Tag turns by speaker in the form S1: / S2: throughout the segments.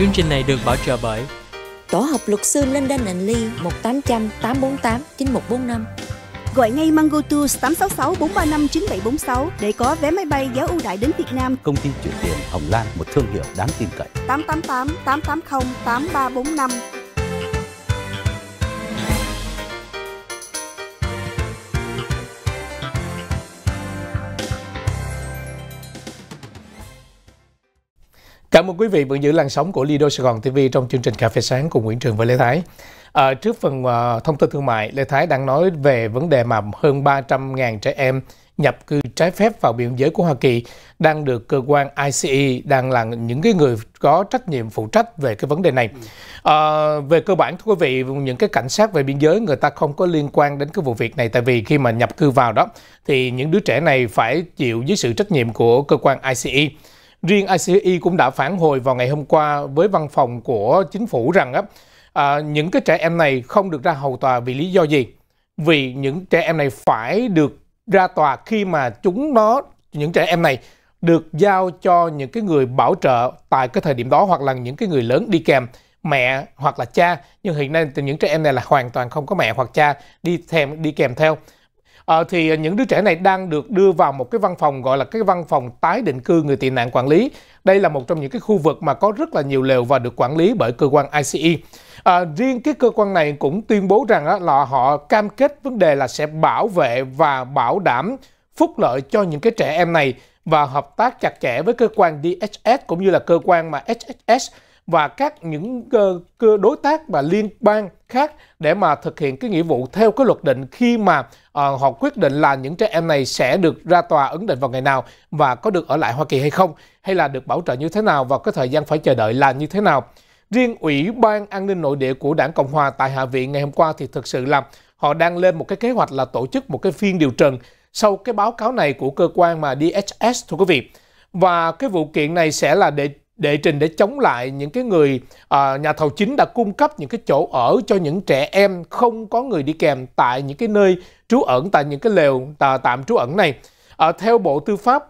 S1: Chương trình này được bảo trợ bởi
S2: Tổ hợp luật sư London Lee 1800 848 9145
S3: Gọi ngay Mango Tours 866 435 9746 để có vé máy bay giá ưu đại đến Việt Nam.
S4: Công ty chuyển tiền Hồng Lan, một thương hiệu đáng tin cậy.
S3: 888 880 8345
S5: Cảm ơn quý vị vẫn giữ làn sóng của Lido Sài Gòn TV trong chương trình Cà phê sáng cùng Nguyễn Trường và Lê Thái. À, trước phần uh, thông tin thương mại, Lê Thái đang nói về vấn đề mà hơn 300.000 trẻ em nhập cư trái phép vào biên giới của Hoa Kỳ đang được cơ quan ICE đang là những cái người có trách nhiệm phụ trách về cái vấn đề này. À, về cơ bản thưa quý vị, những cái cảnh sát về biên giới người ta không có liên quan đến cái vụ việc này tại vì khi mà nhập cư vào đó thì những đứa trẻ này phải chịu dưới sự trách nhiệm của cơ quan ICE. Riêng ICE cũng đã phản hồi vào ngày hôm qua với văn phòng của chính phủ rằng á, à, những cái trẻ em này không được ra hầu tòa vì lý do gì? Vì những trẻ em này phải được ra tòa khi mà chúng nó những trẻ em này được giao cho những cái người bảo trợ tại cái thời điểm đó hoặc là những cái người lớn đi kèm mẹ hoặc là cha nhưng hiện nay thì những trẻ em này là hoàn toàn không có mẹ hoặc cha đi thèm đi kèm theo à, thì những đứa trẻ này đang được đưa vào một cái văn phòng gọi là cái văn phòng tái định cư người tị nạn quản lý. Đây là một trong những cái khu vực mà có rất là nhiều lều và được quản lý bởi cơ quan ICE À, ờ, riêng cái cơ quan này cũng tuyên bố rằng á, là họ cam kết vấn đề là sẽ bảo vệ và bảo đảm phúc lợi cho những cái trẻ em này và hợp tác chặt chẽ với cơ quan DHS cũng như là cơ quan mà HHS và các những cơ, cơ đối tác và liên bang khác để mà thực hiện cái nghĩa vụ theo cái luật định khi mà uh, họ quyết định là những trẻ em này sẽ được ra tòa ấn định vào ngày nào và có được ở lại Hoa Kỳ hay không hay là được bảo trợ như thế nào và cái thời gian phải chờ đợi là như thế nào. Riêng Ủy ban An ninh Nội địa của Đảng Cộng Hòa tại Hạ viện ngày hôm qua thì thực sự là họ đang lên một cái kế hoạch là tổ chức một cái phiên điều trần sau cái báo cáo này của cơ quan mà DHS thưa quý vị. Và cái vụ kiện này sẽ là để đệ trình để chống lại những cái người à, nhà thầu chính đã cung cấp những cái chỗ ở cho những trẻ em không có người đi kèm tại những cái nơi trú ẩn tại những cái lều tạm trú ẩn này. À, theo Bộ Tư pháp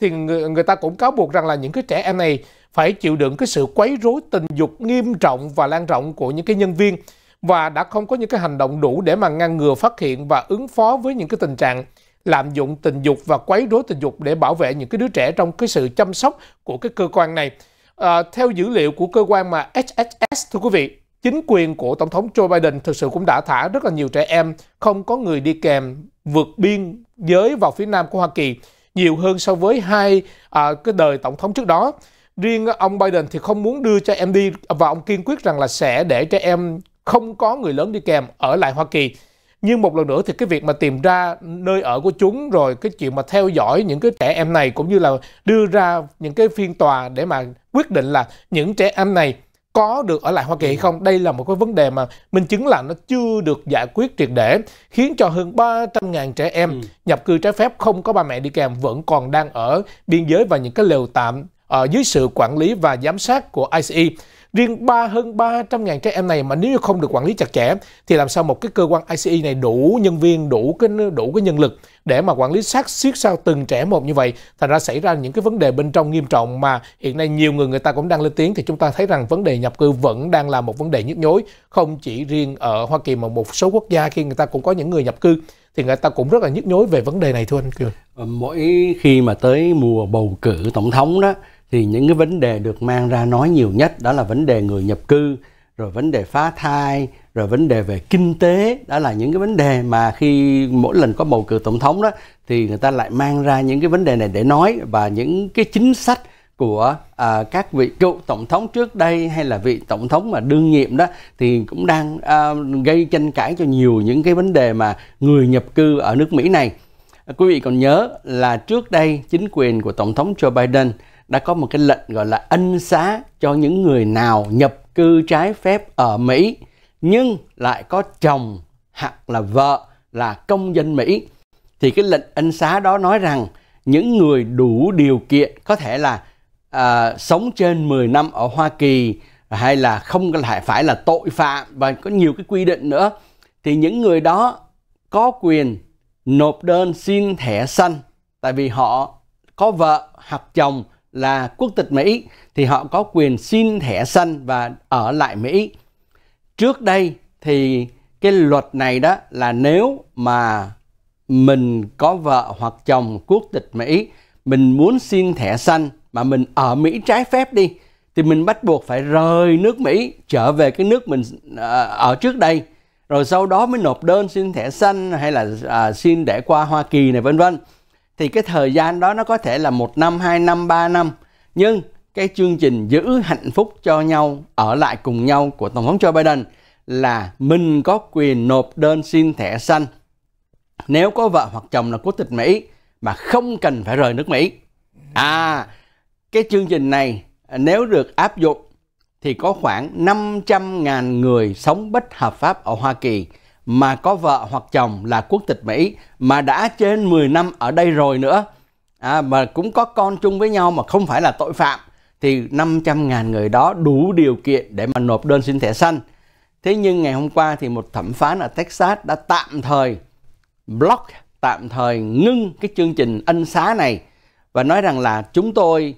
S5: thì người, người ta cũng cáo buộc rằng là những cái trẻ em này phải chịu đựng cái sự quấy rối tình dục nghiêm trọng và lan rộng của những cái nhân viên và đã không có những cái hành động đủ để mà ngăn ngừa phát hiện và ứng phó với những cái tình trạng lạm dụng tình dục và quấy rối tình dục để bảo vệ những cái đứa trẻ trong cái sự chăm sóc của cái cơ quan này. À, theo dữ liệu của cơ quan mà HHS thưa quý vị, chính quyền của Tổng thống Joe Biden thực sự cũng đã thả rất là nhiều trẻ em không có người đi kèm vượt biên giới vào phía nam của Hoa Kỳ nhiều hơn so với hai à, cái đời tổng thống trước đó. Riêng ông Biden thì không muốn đưa cho em đi và ông kiên quyết rằng là sẽ để trẻ em không có người lớn đi kèm ở lại Hoa Kỳ. Nhưng một lần nữa thì cái việc mà tìm ra nơi ở của chúng rồi cái chuyện mà theo dõi những cái trẻ em này cũng như là đưa ra những cái phiên tòa để mà quyết định là những trẻ em này có được ở lại Hoa Kỳ hay không đây là một cái vấn đề mà minh chứng là nó chưa được giải quyết triệt để khiến cho hơn 300.000 trẻ em ừ. nhập cư trái phép không có ba mẹ đi kèm vẫn còn đang ở biên giới và những cái lều tạm ở dưới sự quản lý và giám sát của ICE. Riêng ba hơn 300.000 trẻ em này mà nếu như không được quản lý chặt chẽ thì làm sao một cái cơ quan ICE này đủ nhân viên, đủ cái đủ cái nhân lực để mà quản lý sát siết sao từng trẻ một như vậy. Thành ra xảy ra những cái vấn đề bên trong nghiêm trọng mà hiện nay nhiều người người ta cũng đang lên tiếng thì chúng ta thấy rằng vấn đề nhập cư vẫn đang là một vấn đề nhức nhối không chỉ riêng ở Hoa Kỳ mà một số quốc gia khi người ta cũng có những người nhập cư thì người ta cũng rất là nhức nhối về vấn đề này thưa anh Kiều.
S6: Ờ, mỗi khi mà tới mùa bầu cử tổng thống đó thì những cái vấn đề được mang ra nói nhiều nhất đó là vấn đề người nhập cư rồi vấn đề phá thai rồi vấn đề về kinh tế đó là những cái vấn đề mà khi mỗi lần có bầu cử tổng thống đó thì người ta lại mang ra những cái vấn đề này để nói và những cái chính sách của à, các vị cựu tổng thống trước đây hay là vị tổng thống mà đương nhiệm đó thì cũng đang à, gây tranh cãi cho nhiều những cái vấn đề mà người nhập cư ở nước Mỹ này. Quý vị còn nhớ là trước đây chính quyền của tổng thống Joe Biden đã có một cái lệnh gọi là ân xá cho những người nào nhập cư trái phép ở Mỹ nhưng lại có chồng hoặc là vợ là công dân Mỹ. Thì cái lệnh ân xá đó nói rằng những người đủ điều kiện có thể là à, sống trên 10 năm ở Hoa Kỳ hay là không lại phải là tội phạm và có nhiều cái quy định nữa thì những người đó có quyền nộp đơn xin thẻ xanh. Tại vì họ có vợ hoặc chồng là quốc tịch Mỹ thì họ có quyền xin thẻ xanh và ở lại Mỹ. Trước đây thì cái luật này đó là nếu mà mình có vợ hoặc chồng quốc tịch Mỹ, mình muốn xin thẻ xanh mà mình ở Mỹ trái phép đi thì mình bắt buộc phải rời nước Mỹ trở về cái nước mình ờ, ở trước đây rồi sau đó mới nộp đơn xin thẻ xanh hay là à, xin để qua Hoa Kỳ này vân vân thì cái thời gian đó nó có thể là một năm hai năm ba năm. Nhưng cái chương trình giữ hạnh phúc cho nhau ở lại cùng nhau của tổng thống Joe Biden là mình có quyền nộp đơn xin thẻ xanh. Nếu có vợ hoặc chồng là quốc tịch Mỹ mà không cần phải rời nước Mỹ. À, cái chương trình này nếu được áp dụng thì có khoảng 500.000 người sống bất hợp pháp ở Hoa Kỳ mà có vợ hoặc chồng là quốc tịch Mỹ mà đã trên 10 năm ở đây rồi nữa. À, mà cũng có con chung với nhau mà không phải là tội phạm thì 500.000 người đó đủ điều kiện để mà nộp đơn xin thẻ xanh. Thế nhưng ngày hôm qua thì một thẩm phán ở Texas đã tạm thời block, tạm thời ngưng cái chương trình ân xá này và nói rằng là chúng tôi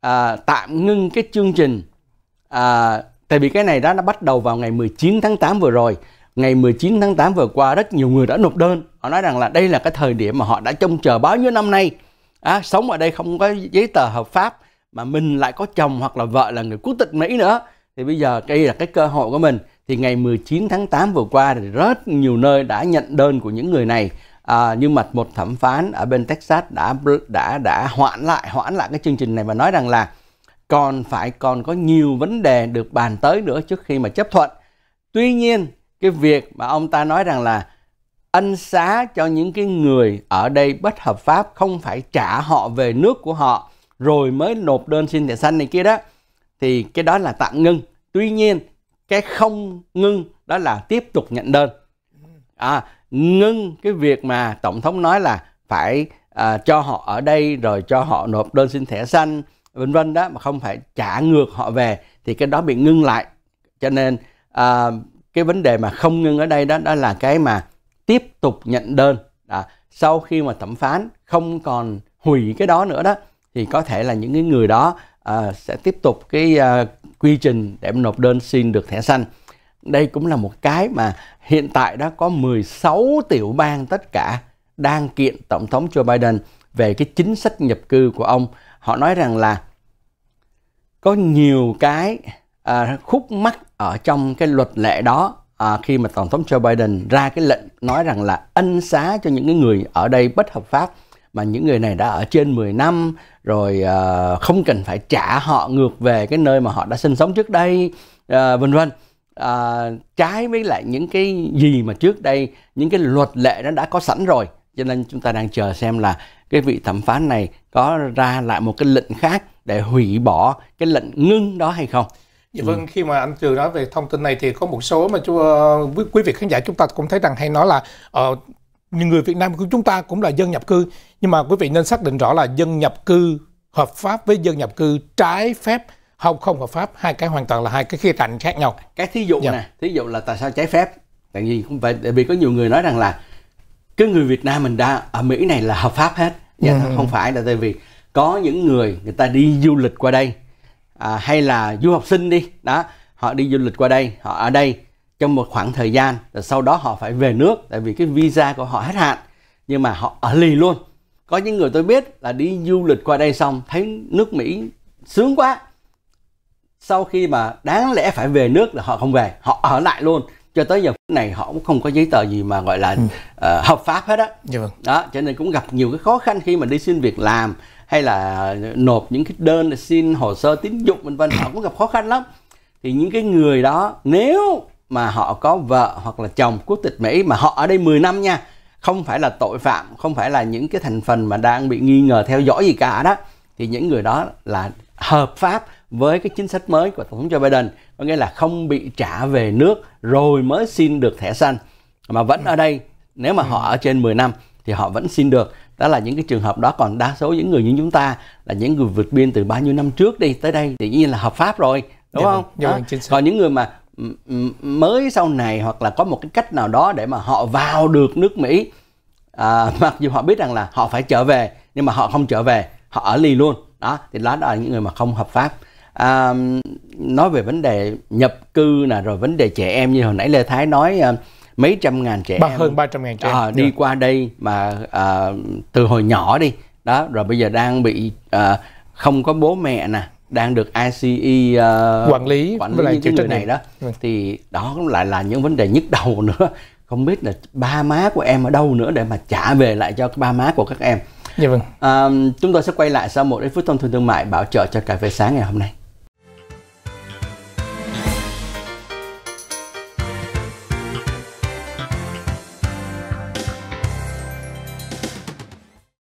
S6: à, tạm ngưng cái chương trình. À, tại vì cái này đó nó bắt đầu vào ngày 19 tháng 8 vừa rồi ngày 19 tháng 8 vừa qua rất nhiều người đã nộp đơn. Họ nói rằng là đây là cái thời điểm mà họ đã trông chờ bao nhiêu năm nay. À, sống ở đây không có giấy tờ hợp pháp mà mình lại có chồng hoặc là vợ là người quốc tịch Mỹ nữa. Thì bây giờ đây là cái cơ hội của mình. Thì ngày 19 tháng 8 vừa qua thì rất nhiều nơi đã nhận đơn của những người này. À, nhưng mà một thẩm phán ở bên Texas đã đã đã hoãn lại hoãn lại cái chương trình này và nói rằng là còn phải còn có nhiều vấn đề được bàn tới nữa trước khi mà chấp thuận. Tuy nhiên, cái việc mà ông ta nói rằng là ân xá cho những cái người ở đây bất hợp pháp không phải trả họ về nước của họ rồi mới nộp đơn xin thẻ xanh này kia đó thì cái đó là tạm ngưng. Tuy nhiên, cái không ngưng đó là tiếp tục nhận đơn. À, ngưng cái việc mà tổng thống nói là phải à, cho họ ở đây rồi cho họ nộp đơn xin thẻ xanh vân vân đó mà không phải trả ngược họ về thì cái đó bị ngưng lại cho nên à, cái vấn đề mà không ngưng ở đây đó đó là cái mà tiếp tục nhận đơn đó. sau khi mà thẩm phán không còn hủy cái đó nữa đó thì có thể là những cái người đó à, sẽ tiếp tục cái à, quy trình để nộp đơn xin được thẻ xanh đây cũng là một cái mà hiện tại đó có 16 tiểu bang tất cả đang kiện tổng thống Joe Biden về cái chính sách nhập cư của ông. Họ nói rằng là có nhiều cái à, khúc mắc ở trong cái luật lệ đó à, khi mà tổng thống Joe Biden ra cái lệnh nói rằng là ân xá cho những cái người ở đây bất hợp pháp mà những người này đã ở trên 10 năm rồi à, không cần phải trả họ ngược về cái nơi mà họ đã sinh sống trước đây à, vân vân. À, trái với lại những cái gì mà trước đây những cái luật lệ nó đã có sẵn rồi cho nên chúng ta đang chờ xem là cái vị thẩm phán này có ra lại một cái lệnh khác để hủy bỏ cái lệnh ngưng đó hay không.
S5: Dạ vâng, ừ. khi mà anh Trường nói về thông tin này thì có một số mà chú, uh, quý vị khán giả chúng ta cũng thấy rằng hay nói là uh, người Việt Nam của chúng ta cũng là dân nhập cư nhưng mà quý vị nên xác định rõ là dân nhập cư hợp pháp với dân nhập cư trái phép không không hợp pháp hai cái hoàn toàn là hai cái khía cạnh khác nhau
S6: cái thí dụ dạ. nè thí dụ là tại sao trái phép tại vì không phải tại vì có nhiều người nói rằng là cái người Việt Nam mình đã ở Mỹ này là hợp pháp hết dạ, ừ. không phải là tại vì có những người người ta đi du lịch qua đây à, hay là du học sinh đi. Đó họ đi du lịch qua đây họ ở đây trong một khoảng thời gian rồi sau đó họ phải về nước tại vì cái visa của họ hết hạn nhưng mà họ ở lì luôn. Có những người tôi biết là đi du lịch qua đây xong thấy nước Mỹ sướng quá. Sau khi mà đáng lẽ phải về nước là họ không về họ ở lại luôn. Cho tới giờ phút này họ cũng không có giấy tờ gì mà gọi là ừ. uh, hợp pháp hết á. Dạ vâng. đó cho nên cũng gặp nhiều cái khó khăn khi mà đi xin việc làm hay là nộp những cái đơn để xin hồ sơ tín dụng vân vân họ cũng gặp khó khăn lắm. Thì những cái người đó nếu mà họ có vợ hoặc là chồng quốc tịch Mỹ mà họ ở đây 10 năm nha không phải là tội phạm không phải là những cái thành phần mà đang bị nghi ngờ theo dõi gì cả đó thì những người đó là hợp pháp với cái chính sách mới của tổng thống Joe Biden có nghĩa là không bị trả về nước rồi mới xin được thẻ xanh. Mà vẫn ở đây nếu mà họ ở trên 10 năm thì họ vẫn xin được. Đó là những cái trường hợp đó còn đa số những người như chúng ta là những người vượt biên từ bao nhiêu năm trước đi tới đây thì nhiên là hợp pháp rồi đúng dạ, không? dạ, đó. còn những người mà mới sau này hoặc là có một cái cách nào đó để mà họ vào được nước Mỹ à, mặc dù họ biết rằng là họ phải trở về nhưng mà họ không trở về họ ở lì luôn. Đó thì đó là những người mà không hợp pháp. À, nói về vấn đề nhập cư nè rồi vấn đề trẻ em như hồi nãy lê thái nói à, mấy trăm ngàn trẻ
S5: Ba,
S6: em
S5: hơn 300 ngàn trẻ em.
S6: à, đi
S5: Dạ.
S6: qua đây mà à, từ hồi nhỏ đi đó rồi bây giờ đang bị à, không có bố mẹ nè đang được ICE à,
S5: Quản lý
S6: quản lý những cái người này đó
S5: Vâng.
S6: thì đó cũng lại là những vấn đề nhức đầu nữa không biết là ba má của em ở đâu nữa để mà trả về lại cho ba má của các em
S5: Dạ vâng.
S6: à, chúng tôi sẽ quay lại sau một ít phút thông tin thương mại bảo trợ cho cà phê sáng ngày hôm nay